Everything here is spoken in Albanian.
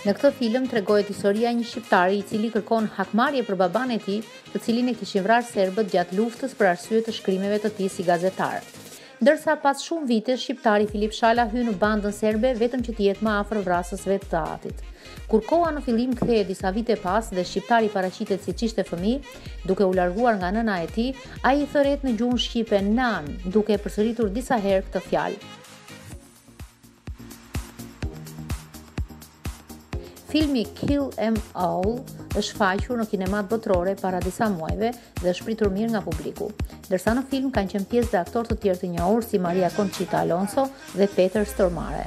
Në këtë film tregohet historia e një shqiptari i cili kërkon hakmarrje për babanë e tij, të cilin e kishin vrarë serbët gjatë luftës për arsye të shkrimeve të tij si gazetar. Ndërsa pas shumë vitesh shqiptari Filip Shala hyn në bandën serbe vetëm që të jetë më afër vrasësve të atit. Kur koha në fillim kthehet disa vite pas dhe shqiptari paraqitet siç ishte fëmijë, duke u larguar nga nëna e tij, ai i thërret në gjuhën shqipe nanë, duke e përsëritur disa herë këtë fjalë. Filmi Kill Em All është shfaqur në kinemat botërore para disa muajve dhe është pritur mirë nga publiku. Ndërsa në film kanë qenë pjesë dhe aktorë të tjerë të njohur si Maria Conchita Alonso dhe Peter Stormare.